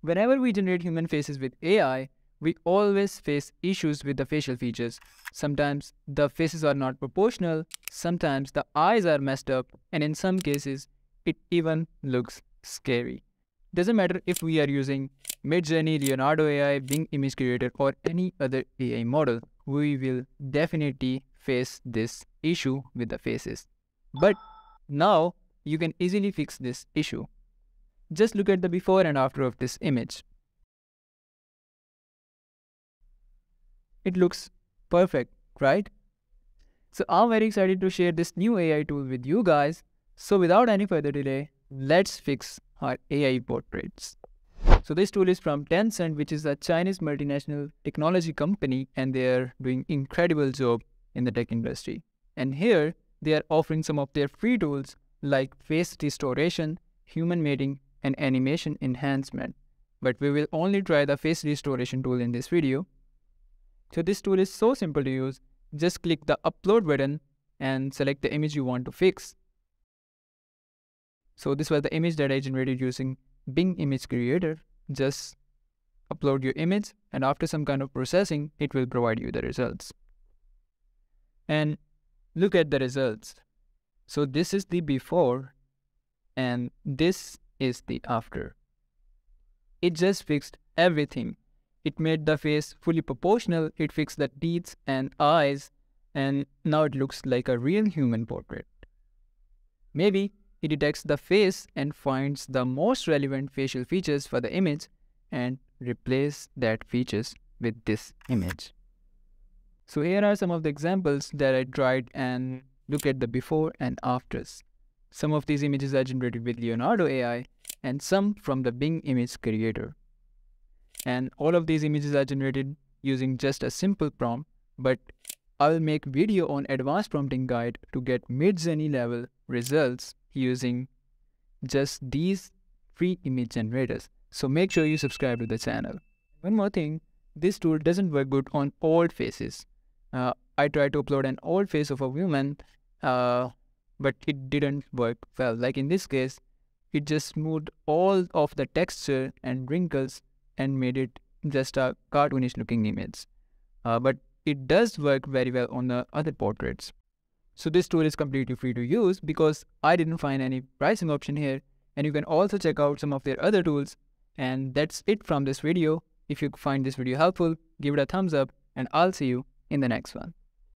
whenever we generate human faces with AI, we always face issues with the facial features. Sometimes the faces are not proportional, sometimes the eyes are messed up, and in some cases, it even looks scary. Doesn't matter if we are using Midjourney, Leonardo AI, Bing Image Creator, or any other AI model, we will definitely face this issue with the faces. But now you can easily fix this issue. Just look at the before and after of this image. It looks perfect, right? So I'm very excited to share this new AI tool with you guys. So without any further delay, let's fix our AI portraits. So this tool is from Tencent, which is a Chinese multinational technology company, and they are doing incredible job in the tech industry. And here they are offering some of their free tools like face restoration, human matting, and animation enhancement. But we will only try the face restoration tool in this video. So this tool is so simple to use. Just click the upload button and select the image you want to fix. So this was the image that I generated using Bing Image Creator. Just upload your image and after some kind of processing, it will provide you the results. And look at the results. So this is the before and this is the after. It just fixed everything it made the face fully proportional, it fixed the teeth and eyes, and now it looks like a real human portrait. Maybe it detects the face and finds the most relevant facial features for the image and replace that features with this image. So here are some of the examples that I tried and look at the before and afters. Some of these images are generated with Leonardo AI and some from the Bing image creator. And all of these images are generated using just a simple prompt, but I'll make video on advanced prompting guide to get Midjourney level results using just these free image generators. So make sure you subscribe to the channel. One more thing, this tool doesn't work good on old faces. Uh, I tried to upload an old face of a woman, uh, but it didn't work well. Like in this case, it just smoothed all of the texture and wrinkles and made it just a cartoonish looking image. Uh, but it does work very well on the other portraits. So this tool is completely free to use because I didn't find any pricing option here and you can also check out some of their other tools and that's it from this video. If you find this video helpful, give it a thumbs up and I'll see you in the next one.